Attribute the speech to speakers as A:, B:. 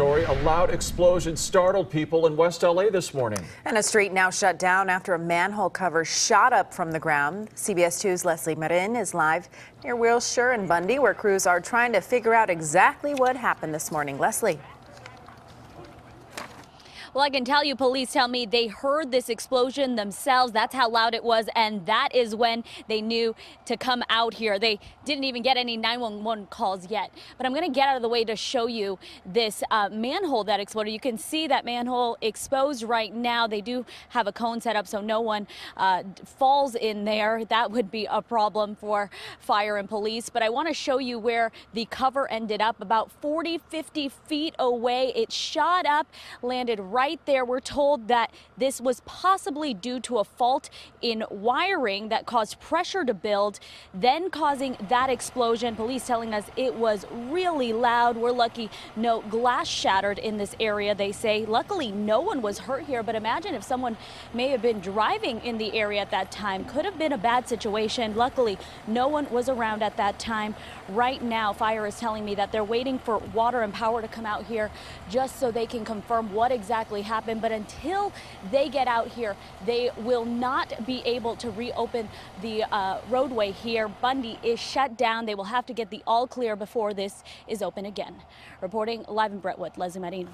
A: story. A loud explosion startled people in West LA this morning.
B: And a street now shut down after a manhole cover shot up from the ground. CBS 2's Lesley Marin is live near Wilshire and Bundy, where crews are trying to figure out exactly what happened this morning. Lesley.
C: Well, I can tell you, police tell me they heard this explosion themselves. That's how loud it was. And that is when they knew to come out here. They didn't even get any 911 calls yet. But I'm going to get out of the way to show you this uh, manhole that exploded. You can see that manhole exposed right now. They do have a cone set up so no one uh, falls in there. That would be a problem for fire and police. But I want to show you where the cover ended up about 40, 50 feet away. It shot up, landed right right there, we're told that this was possibly due to a fault in wiring that caused pressure to build, then causing that explosion. Police telling us it was really loud. We're lucky no glass shattered in this area, they say. Luckily, no one was hurt here, but imagine if someone may have been driving in the area at that time. Could have been a bad situation. Luckily, no one was around at that time. Right now, fire is telling me that they're waiting for water and power to come out here just so they can confirm what exactly exactly happened. But until they get out here, they will not be able to reopen the uh, roadway here. Bundy is shut down. They will have to get the all clear before this is open again. Reporting live in Brentwood, Lesley Marin.